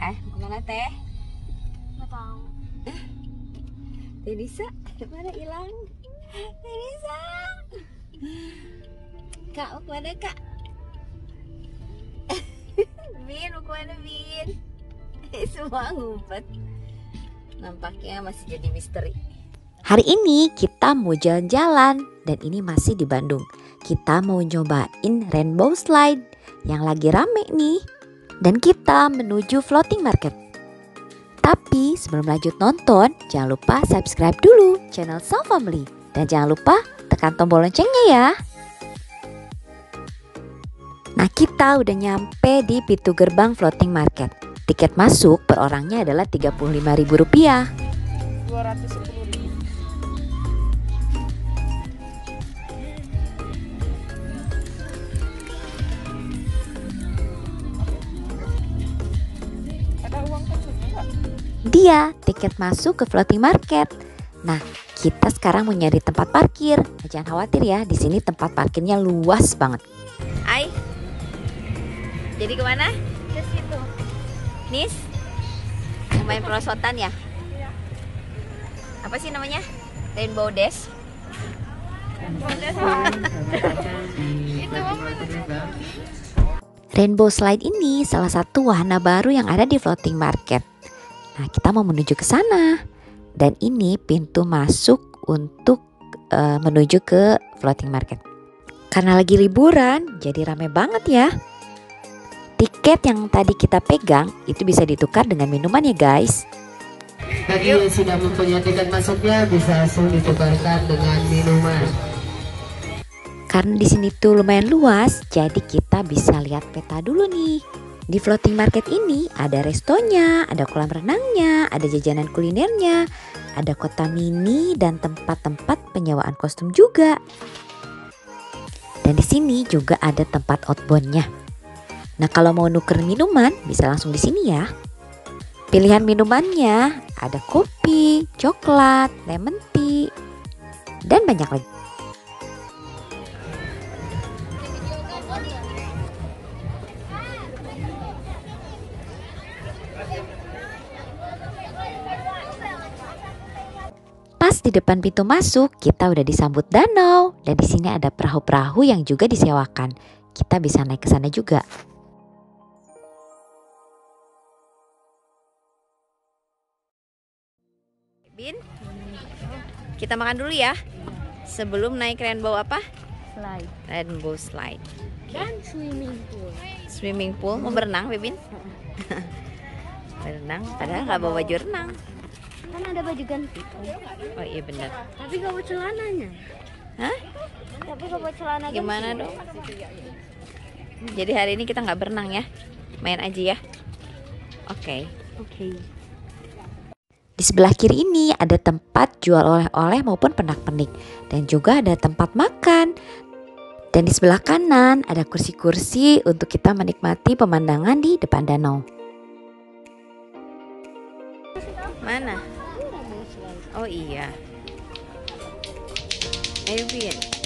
Eh, mau ke mana teh? Nggak tahu. Teh Nisa, mana hilang? Teh Nisa. Kak, mau ke mana kak? Bin, mau ke mana Bin? Semua ngumpet. Nampaknya masih jadi misteri. Hari ini kita mau jalan-jalan dan ini masih di Bandung. Kita mau nyobain rainbow slide yang lagi rame nih. Dan kita menuju floating market. Tapi sebelum lanjut nonton, jangan lupa subscribe dulu channel Sound Family. Dan jangan lupa tekan tombol loncengnya ya. Nah kita udah nyampe di pintu gerbang floating market. Tiket masuk per orangnya adalah Rp35.000. Dia tiket masuk ke floating market. Nah, kita sekarang mau nyari tempat parkir. Nah, Jangan khawatir ya, di sini tempat parkirnya luas banget. Ai. Jadi ke mana? Ke situ. Nis? Mau main perosotan ya? Apa sih namanya? Rainbow Dash? Rainbow slide ini salah satu wahana baru yang ada di floating market. Nah, kita mau menuju ke sana. Dan ini pintu masuk untuk eh, menuju ke floating market. Karena lagi liburan, jadi rame banget ya. Tiket yang tadi kita pegang itu bisa ditukar dengan minuman ya guys. Bagi yang sudah mempunyai tiket masuknya bisa langsung ditukarkan dengan minuman. Karena di sini tuh lumayan luas, jadi kita bisa lihat peta dulu nih. Di floating market ini ada restonya, ada kolam renangnya, ada jajanan kulinernya, ada kota mini dan tempat-tempat penyewaan kostum juga. Dan di sini juga ada tempat outboundnya. Nah kalau mau nuker minuman bisa langsung di sini ya. Pilihan minumannya ada kopi, coklat, lemon tea, dan banyak lagi. Pas di depan pintu masuk, kita udah disambut danau dan di sini ada perahu-perahu yang juga disewakan. Kita bisa naik ke sana juga. Bin? Kita makan dulu ya. Sebelum naik rainbow apa? Slide. Rainbow slide. Dan swimming pool. Swimming pool. Mau berenang, Bibin? berenang. Padahal nggak bawa baju renang. Kan ada baju ganti. Oh iya benar. Tapi gak bawa celananya. Hah? Tapi gak bawa celana ganti. Gimana dong? Jadi hari ini kita nggak berenang ya, main aja ya. Oke. Oke. Di sebelah kiri ini ada tempat jual oleh-oleh maupun pernak-pernik dan juga ada tempat makan. Dan di sebelah kanan ada kursi-kursi untuk kita menikmati pemandangan di depan danau. Iya. Ayo Bin. Oh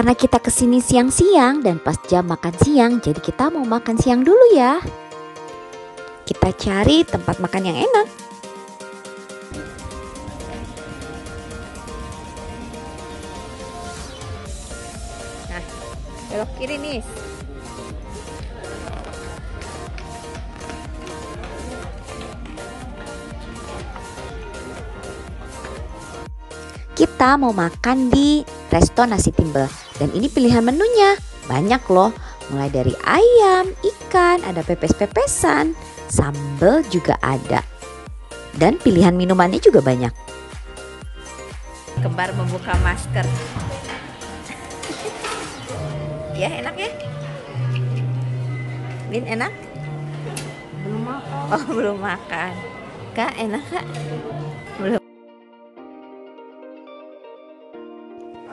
Karena kita ke sini siang-siang dan pas jam makan siang, jadi kita mau makan siang dulu ya. Kita cari tempat makan yang enak. Belok kiri nih. Kita mau makan di resto nasi timbel dan ini pilihan menunya banyak loh. Mulai dari ayam, ikan, ada pepes-pepesan, sambal juga ada. Dan pilihan minumannya juga banyak. Kembar membuka masker. ya enak ya? Bin enak? Belum Oh, belum makan. Kak, enak kak?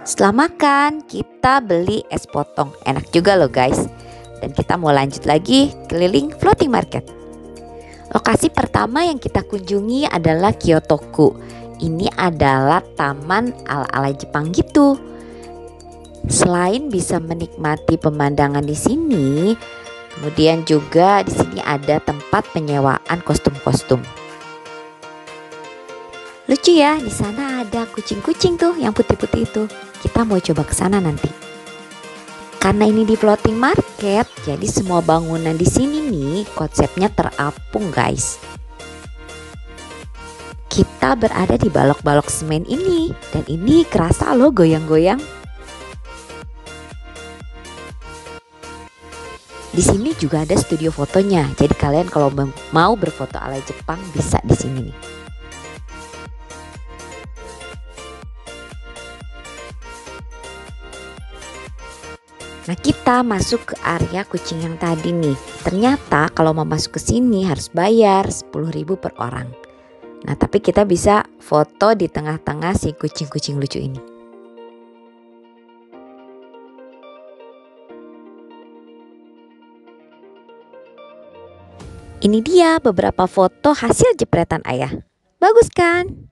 Setelah makan, kita beli es potong. Enak juga loh guys. Dan kita mau lanjut lagi keliling floating market. Lokasi pertama yang kita kunjungi adalah Kyotoku. Ini adalah taman ala-ala Jepang gitu. Selain bisa menikmati pemandangan di sini, kemudian juga di sini ada tempat penyewaan kostum-kostum. Lucu ya, di sana ada kucing-kucing tuh yang putih-putih itu. Kita mau coba ke sana nanti. Karena ini di floating market, jadi semua bangunan di sini nih konsepnya terapung, guys. Kita berada di balok-balok semen ini dan ini kerasa loh goyang-goyang. Di sini juga ada studio fotonya. Jadi kalian kalau mau berfoto ala Jepang bisa di sini nih. Nah kita masuk ke area kucing yang tadi nih. Ternyata kalau mau masuk ke sini harus bayar 10.000 per orang. Nah tapi kita bisa foto di tengah-tengah si kucing-kucing lucu ini. Ini dia beberapa foto hasil jepretan ayah. Bagus kan?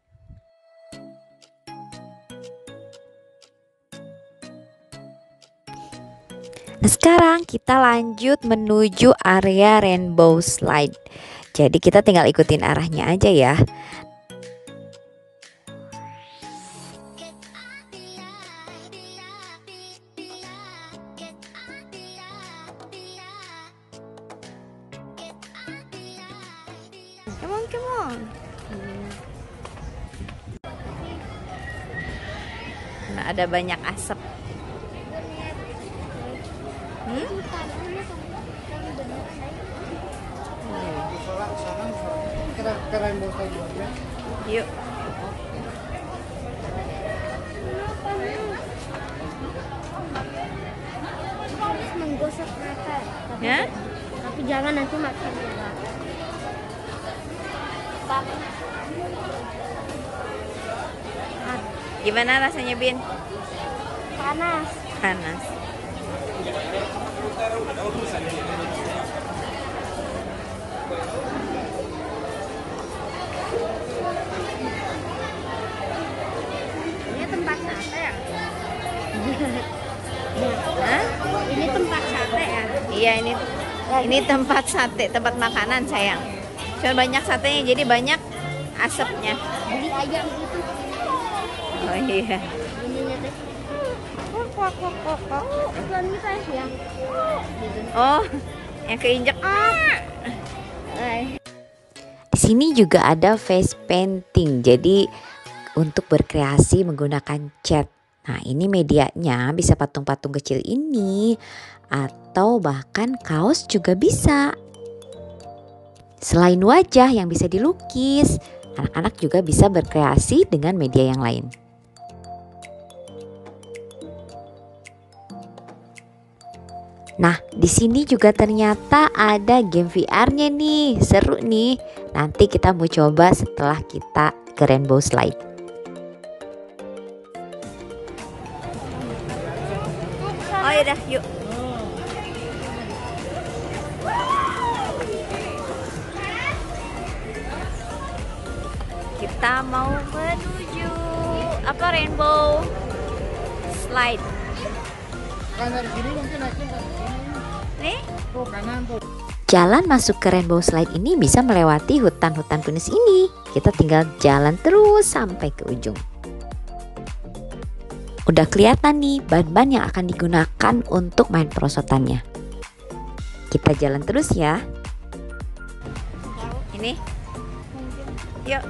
Nah sekarang kita lanjut menuju area rainbow slide. Jadi kita tinggal ikutin arahnya aja ya. Come on, come on. Nah, ada banyak asap. Yuk. Harus menggosok mata. Tapi, Ya? tapi jangan nanti makan ya. Gimana rasanya, Bin? Panas. Panas. Hah? Ini tempat sate ya? Iya, ini ini tempat sate, tempat makanan, sayang. Cuma banyak satenya, jadi banyak asapnya. Beli ayam itu. Oh iya. Ya. Oh, yang keinjek. Ah. Di sini juga ada face painting. Jadi untuk berkreasi menggunakan cat. Nah, ini medianya bisa patung-patung kecil ini atau bahkan kaos juga bisa. Selain wajah yang bisa dilukis, anak-anak juga bisa berkreasi dengan media yang lain. Nah, di sini juga ternyata ada game VR-nya nih. Seru nih. Nanti kita mau coba setelah kita ke Rainbow Slide. Oh iya dah, yuk. Kita mau menuju apa rainbow slide. kanan kiri mungkin naiknya kan Nih, tuh kanan tuh Jalan masuk ke Rainbow Slide ini bisa melewati hutan-hutan pinus ini. Kita tinggal jalan terus sampai ke ujung. Udah kelihatan nih ban-ban yang akan digunakan untuk main perosotannya. Kita jalan terus ya. ini. Yuk.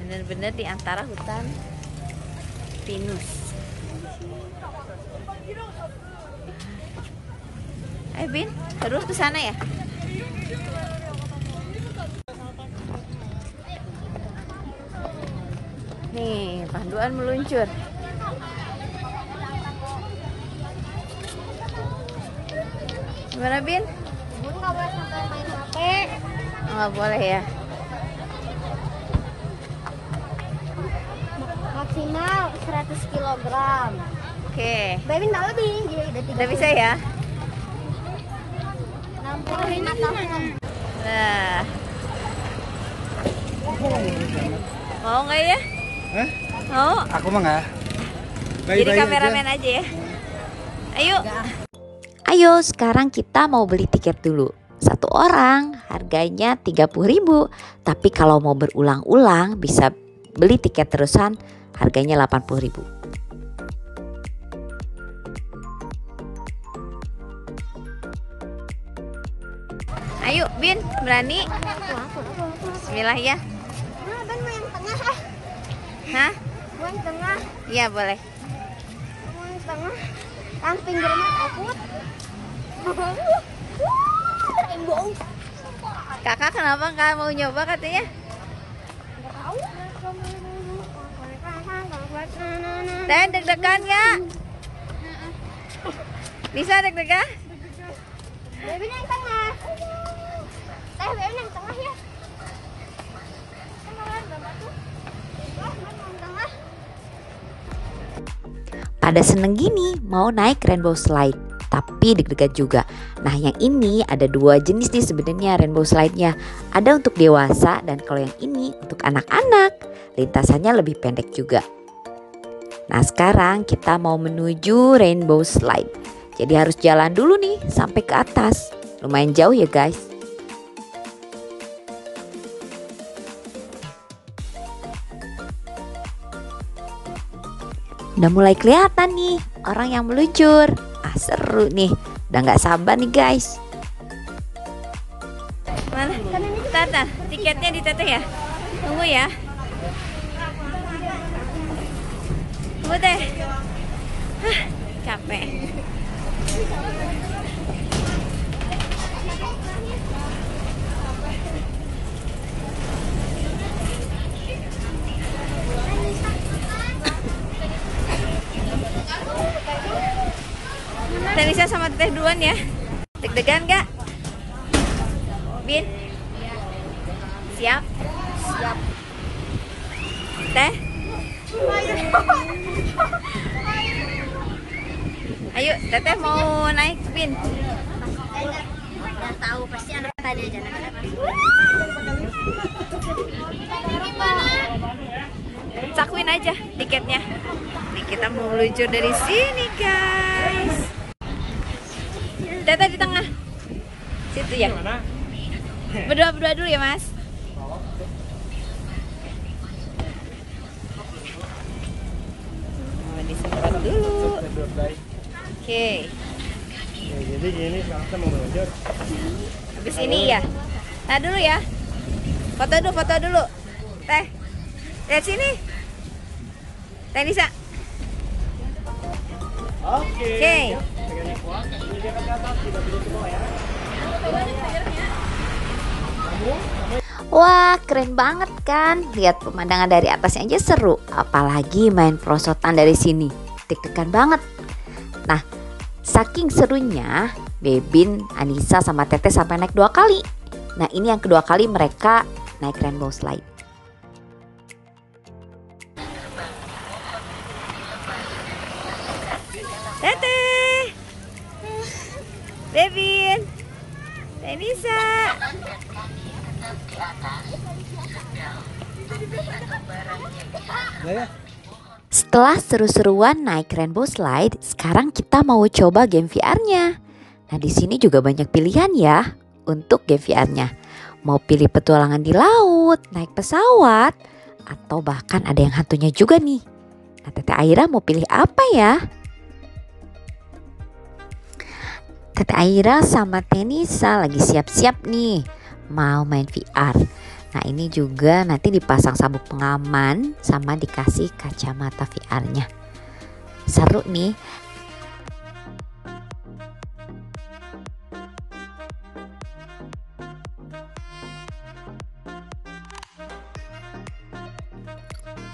Bener-bener di antara hutan pinus. Ayo Bin, terus ke sana ya? Nih, panduan meluncur. Gimana Bin? Bun nggak boleh sampai main HP. Oh, nggak boleh ya. Maksimal 100 kilogram. Oke. Baby nggak lebih, jadi. Udah bisa ya? 65 tahun. Nah. Mau nggak ya? Hah? Mau? Aku mah nggak. Jadi kameramen aja. ya. Ayo. Ayo sekarang kita mau beli tiket dulu. Satu orang harganya 30.000 Tapi kalau mau berulang-ulang bisa beli tiket terusan harganya 80.000 Ayo, Bin, berani? Bismillah ya. Nah, Ben mau yang tengah ah. Hah? Mau yang tengah. Iya, boleh. Mau yang tengah. Yang pinggir mah takut. Rainbow. Kakak kenapa nggak mau nyoba katanya? Nggak tahu. Dan deg-degan nggak? Bisa deg-degan? Baby yang tengah. Teh, baby yang tengah ya. Pada seneng gini mau naik rainbow slide tapi deg-degan juga. Nah yang ini ada dua jenis nih sebenarnya rainbow slide-nya. Ada untuk dewasa dan kalau yang ini untuk anak-anak. Lintasannya lebih pendek juga. Nah sekarang kita mau menuju rainbow slide. Jadi harus jalan dulu nih sampai ke atas. Lumayan jauh ya guys. Udah mulai kelihatan nih orang yang meluncur. Ah seru nih. Udah nggak sabar nih guys. Mana? Tata, tiketnya di Tata ya? Tunggu ya. Tunggu deh. Hah, capek. Sama Teteh duluan ya. Deg-degan gak? Bin? Siap? Siap. Teh? Ayo, Teteh mau naik Bin. Tahu pasti anak tadi aja Cakuin aja tiketnya. Nih kita mau meluncur dari sini, guys. Teteh di tengah. Situ ya. Berdua-berdua dulu ya, Mas. Oh, disemprot dulu. Oke. jadi gini kita mau meluncur. Habis ini ya. Nah dulu ya. Foto dulu, foto dulu. Teh. Lihat sini. Teh Nisa. Oke. Oke. Tegaknya Wah keren banget kan? Lihat pemandangan dari atasnya aja seru. Apalagi main perosotan dari sini. Deg-degan banget. Nah saking serunya Bebin, Anissa sama Teteh sampai naik dua kali. Nah ini yang kedua kali mereka naik rainbow slide Setelah seru-seruan naik rainbow slide, sekarang kita mau coba game VR-nya. Nah, di sini juga banyak pilihan ya untuk game VR-nya. Mau pilih petualangan di laut, naik pesawat, atau bahkan ada yang hantunya juga nih. Nah, Tete Aira mau pilih apa ya? Tete Aira sama Tenisa lagi siap-siap nih mau main VR. Nah ini juga nanti dipasang sabuk pengaman sama dikasih kacamata VR-nya. Seru nih.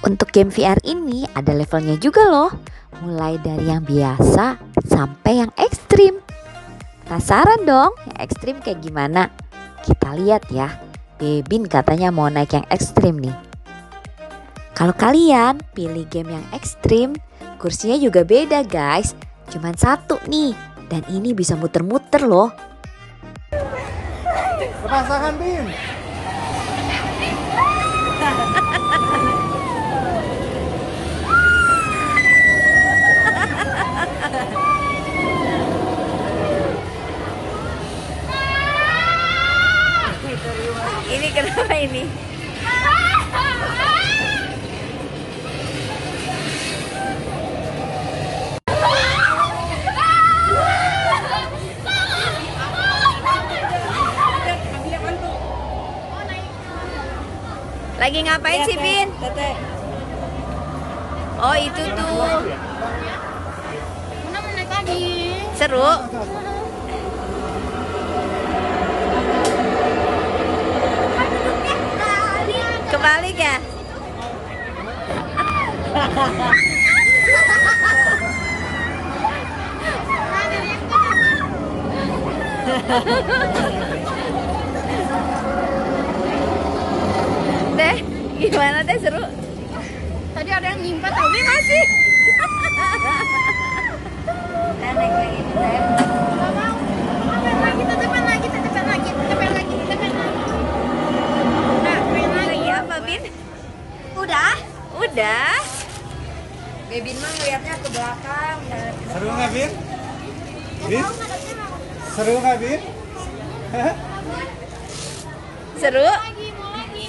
Untuk game VR ini ada levelnya juga loh. Mulai dari yang biasa sampai yang ekstrim. Penasaran dong yang ekstrim kayak gimana? Kita lihat ya. Bebin katanya mau naik yang ekstrim nih. Kalau kalian pilih game yang ekstrim, kursinya juga beda guys. Cuman satu nih. Dan ini bisa muter-muter loh. Lepasakan Bin. Kenapa ini? Lagi ngapain sih, Bin? Oh, itu tuh. Mana naik? Seru. Kebalik ya? Deh, gimana deh seru? Tadi ada yang nyimpat tadi masih. Naik lagi, Teh. Gak mau. Tepen lagi, tepen lagi, tepen lagi, tepen lagi, tepen lagi. Nah, main lagi. Lagi apa, Bin? Udah? Udah. Bebin mah ngeliatnya ke belakang. Seru nggak Bin? Bin? Seru nggak Bin? Seru? Lagi, mau lagi.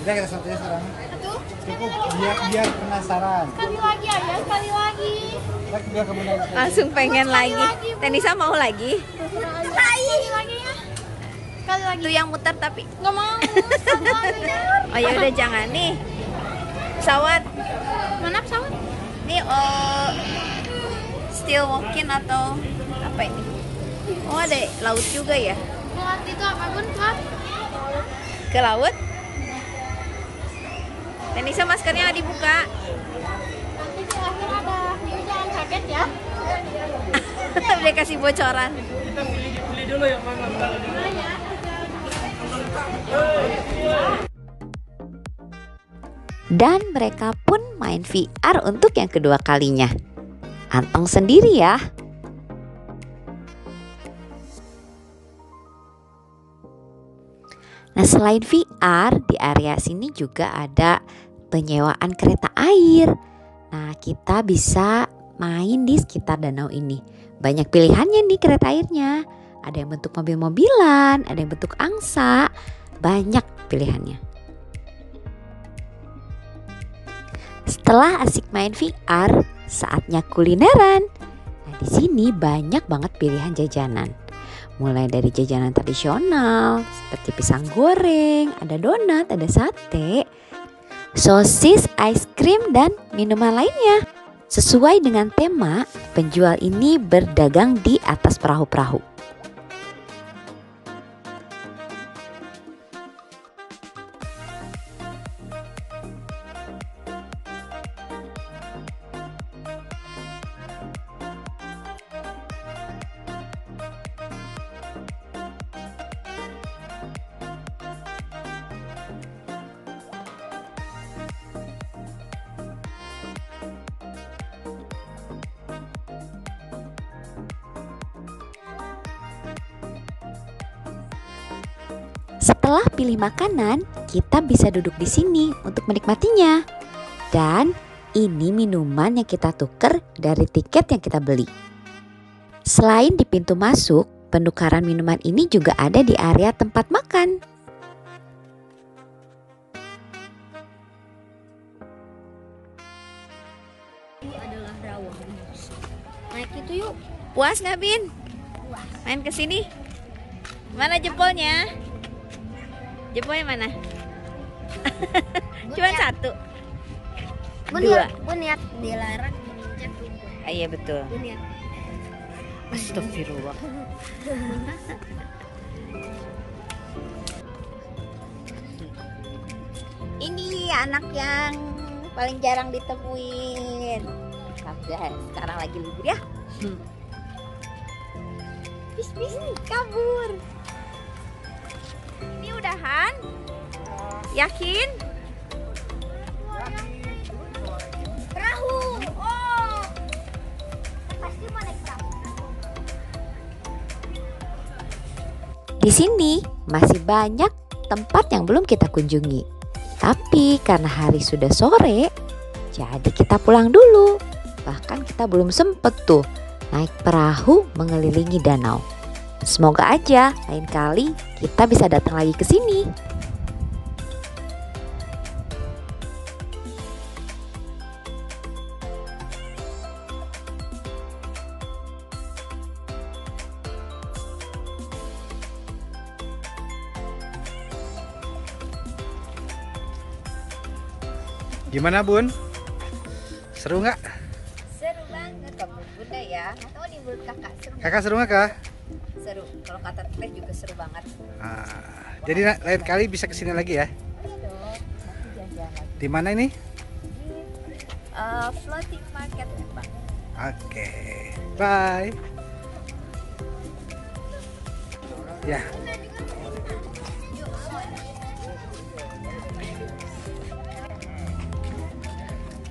Udah kita satunya sekarang. Satu. Cukup biar biar penasaran. Sekali lagi aja, sekali lagi. Langsung pengen lagi. Tenisa mau lagi? Sekali lagi ya. Sekali lagi. Itu yang muter tapi. Gak mau. Lagi. Oh ya udah jangan nih. Pesawat. Mana pesawat? Nih oh still walking atau apa ini? Oh ada laut juga ya? Pesawat itu apa pun, Pak? Ke laut? Tenisa maskernya dibuka. Nanti di akhir ada. Jadi jangan kaget ya. Udah kasih bocoran. Dan mereka pun main VR untuk yang kedua kalinya. Anteng sendiri ya. Nah, selain VR, di area sini juga ada penyewaan kereta air. Nah, kita bisa main di sekitar danau ini. Banyak pilihannya nih kereta airnya. Ada yang bentuk mobil-mobilan, ada yang bentuk angsa. Banyak pilihannya. Setelah asik main VR, saatnya kulineran. Nah, di sini banyak banget pilihan jajanan. Mulai dari jajanan tradisional seperti pisang goreng, ada donat, ada sate, sosis, es krim, dan minuman lainnya. Sesuai dengan tema, penjual ini berdagang di atas perahu-perahu. Makanan, kita bisa duduk di sini untuk menikmatinya. Dan ini minuman yang kita tuker dari tiket yang kita beli. Selain di pintu masuk, penukaran minuman ini juga ada di area tempat makan. Naik itu yuk. Puas nggak Bin? Main ke sini. Mana jempolnya? Jempolnya mana? Cuma satu. Gue Dua. niat dilarang jatuh. Ah, iya betul. Astagfirullah. Ini anak yang paling jarang ditemuin. Sampai sekarang lagi libur ya. bis bis kabur. Ini udahan? Yakin? Perahu. Oh. Di sini masih banyak tempat yang belum kita kunjungi. Tapi karena hari sudah sore, jadi kita pulang dulu. Bahkan kita belum sempet tuh naik perahu mengelilingi danau. Semoga aja lain kali kita bisa datang lagi ke sini. Gimana bun? Seru nggak? Seru banget kamu bunda ya. Di mulut kakak seru. Kakak seru nggak kak? Kata teh juga seru banget. Ah, jadi na- lain kali bisa ke sini lagi ya? Iya. Di mana ini? Eh, floating market Pak. Oke, bye. Ya.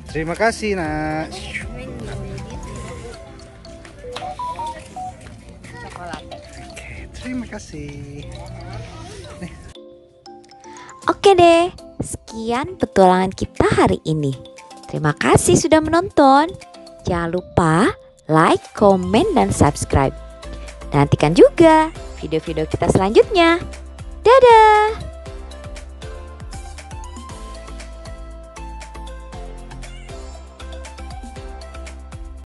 Terima kasih nak. Kasih. Oke deh, sekian petualangan kita hari ini. Terima kasih sudah menonton. Jangan lupa like, komen, dan subscribe. Nantikan juga video-video kita selanjutnya. Dadah!